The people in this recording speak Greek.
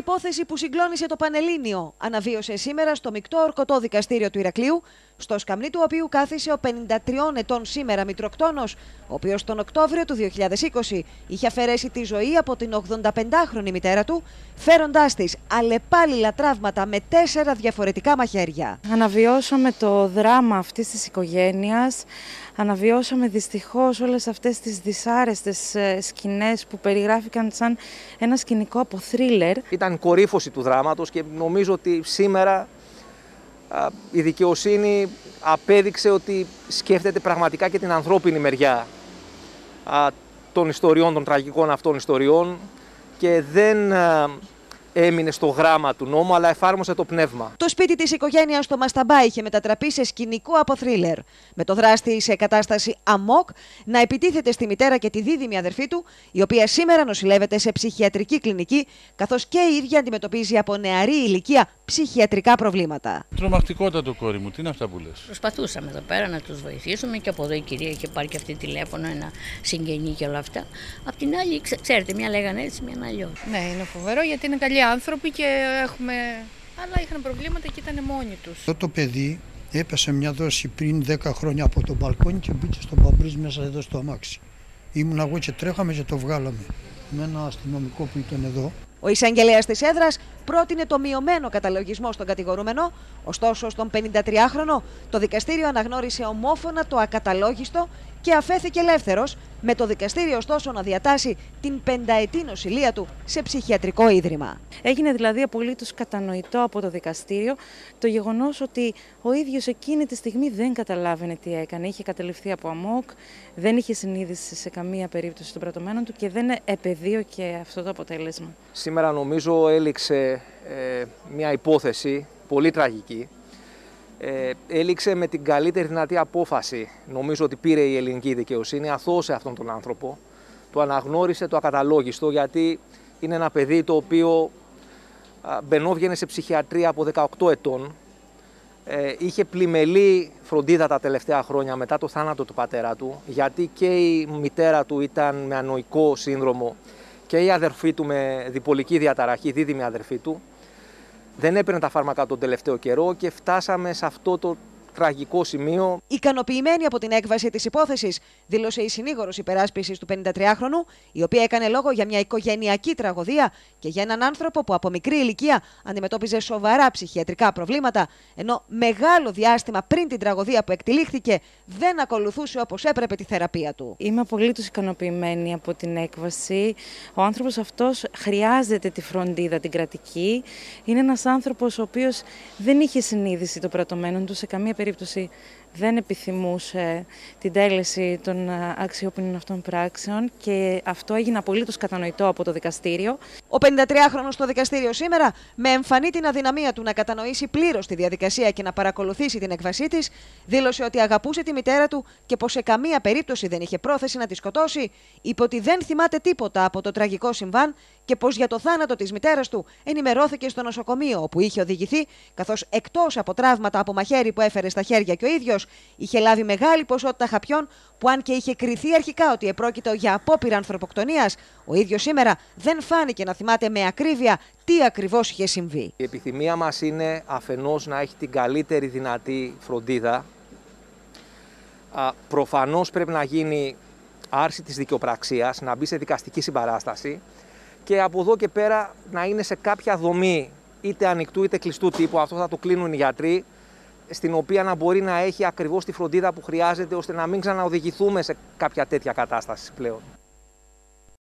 υπόθεση που συγκλώνησε το Πανελλήνιο. Αναβίωσε σήμερα στο μεικτό ορκωτό δικαστήριο του Ηρακλείου, στο σκαμνί του οποίου κάθισε ο 53 ετών σήμερα Μητροκτόνος, ο οποίος τον Οκτώβριο του 2020 είχε αφαιρέσει τη ζωή από την 85χρονη μητέρα του, φέροντάς της αλλεπάλληλα τραύματα με τέσσερα διαφορετικά μαχαίρια. Αναβιώσαμε το δράμα αυτής της οικογένειας. Αναβιώσαμε δυστυχώς όλες αυτές τις δυσάρεστες ε, σκηνές που περιγράφηκαν σαν ένα σκηνικό από θρίλερ. Ήταν κορύφωση του δράματος και νομίζω ότι σήμερα η δικαιοσύνη απέδειξε ότι σκέφτεται πραγματικά και την ανθρώπινη μεριά των ιστοριών, των τραγικών αυτών ιστοριών και δεν έμεινε στο γράμμα του νόμου, αλλά εφάρμοσε το πνεύμα. Το σπίτι της οικογένειας στο Μασταμπά είχε μετατραπεί σε σκηνικό από θρίλερ. Με το δράστη σε κατάσταση αμόκ να επιτίθεται στη μητέρα και τη δίδυμη αδερφή του, η οποία σήμερα νοσηλεύεται σε ψυχιατρική κλινική, καθώς και η ίδια αντιμετωπίζει από νεαρή ηλικία ψυχιατρικά προβλήματα. Τρομακτικότατο κόρη μου, τι είναι αυτά που λες; Προσπαθούσαμε εδώ πέρα να τους βοηθήσουμε και από εδώ η κυρία είχε πάρει και αυτή τηλέφωνο, ένα συγγενή και όλα αυτά. Απ' την άλλη, ξέρετε, μια λέγανε έτσι, μια αλλιώ. Ναι, είναι φοβερό γιατί είναι καλή άνθρωποι και έχουμε. Αλλά είχαν προβλήματα και ήταν μόνοι τους. Αυτό το παιδί έπεσε μια δόση πριν 10 χρόνια από το μπαλκόνι και μπήκε στον παμπρίζ μέσα εδώ στο αμάξι. Ήμουν εγώ και τρέχαμε και το βγάλαμε με ένα αστυνομικό που ήταν εδώ. Ο εισαγγελέας της έδρας πρότεινε το μειωμένο καταλογισμό στον κατηγορούμενο, ωστόσο στον 53χρονο το δικαστήριο αναγνώρισε ομόφωνα το ακαταλόγιστο και αφέθηκε ελεύθερος, με το δικαστήριο ωστόσο να διατάσει την πενταετή νοσηλεία του σε ψυχιατρικό ίδρυμα. Έγινε δηλαδή απολύτως κατανοητό από το δικαστήριο το γεγονός ότι ο ίδιος εκείνη τη στιγμή δεν καταλάβαινε τι έκανε. Είχε καταληφθεί από αμόκ, δεν είχε συνείδηση σε καμία περίπτωση των πρατωμένων του και δεν επεδίωκε αυτό το αποτέλεσμα. Σήμερα νομίζω έληξε ε, μια υπόθεση πολύ τραγική ε, έληξε με την καλύτερη δυνατή απόφαση. Νομίζω ότι πήρε η ελληνική δικαιοσύνη, αθώωσε αυτόν τον άνθρωπο, το αναγνώρισε το ακαταλόγιστο γιατί είναι ένα παιδί το οποίο μπαινόβγαινε σε ψυχιατρία από 18 ετών, ε, είχε πλημελή φροντίδα τα τελευταία χρόνια μετά το θάνατο του πατέρα του, γιατί και η μητέρα του ήταν με ανοϊκό σύνδρομο και η αδερφή του με διπολική διαταραχή, δίδυμη αδερφή του δεν έπαιρνε τα φάρμακα τον τελευταίο καιρό και φτάσαμε σε αυτό το τραγικό σημείο. Ικανοποιημένη από την έκβαση της υπόθεσης, δήλωσε η συνήγορος υπεράσπισης του 53χρονου, η οποία έκανε λόγο για μια οικογενειακή τραγωδία και για έναν άνθρωπο που από μικρή ηλικία αντιμετώπιζε σοβαρά ψυχιατρικά προβλήματα, ενώ μεγάλο διάστημα πριν την τραγωδία που εκτελήχθηκε δεν ακολουθούσε όπως έπρεπε τη θεραπεία του. Είμαι απολύτως ικανοποιημένη από την έκβαση. Ο άνθρωπος αυτός χρειάζεται τη φροντίδα την κρατική. Είναι ένας άνθρωπος ο οποίος δεν είχε συνείδηση των πρατωμένων του σε καμία περίπτωση δεν επιθυμούσε την τέλεση των ε, αξιόπινων αυτών πράξεων και αυτό έγινε απολύτως κατανοητό από το δικαστήριο. Ο 53χρονος στο δικαστήριο σήμερα, με εμφανή την αδυναμία του να κατανοήσει πλήρως τη διαδικασία και να παρακολουθήσει την εκβασή της, δήλωσε ότι αγαπούσε τη μητέρα του και πως σε καμία περίπτωση δεν είχε πρόθεση να τη σκοτώσει, είπε ότι δεν θυμάται τίποτα από το τραγικό συμβάν και πως για το θάνατο της μητέρας του ενημερώθηκε στο νοσοκομείο όπου είχε οδηγηθεί, καθώς εκτός από τραύματα από μαχαίρι που έφερε στα χέρια και ο ίδιος, είχε λάβει μεγάλη ποσότητα χαπιών που, αν και είχε κριθεί αρχικά ότι επρόκειτο για απόπειρα ανθρωποκτονίας, ο ίδιος σήμερα δεν φάνηκε να θυμάται με ακρίβεια τι ακριβώς είχε συμβεί. Η επιθυμία μας είναι αφενός να έχει την καλύτερη δυνατή φροντίδα. Προφανώς πρέπει να γίνει άρση της δικαιοπραξίας, να μπει σε δικαστική συμπαράσταση και από εδώ και πέρα να είναι σε κάποια δομή είτε ανοιχτού είτε κλειστού τύπου, αυτό θα το κλείνουν οι γιατροί, στην οποία να μπορεί να έχει ακριβώς τη φροντίδα που χρειάζεται ώστε να μην ξαναοδηγηθούμε σε κάποια τέτοια κατάσταση πλέον.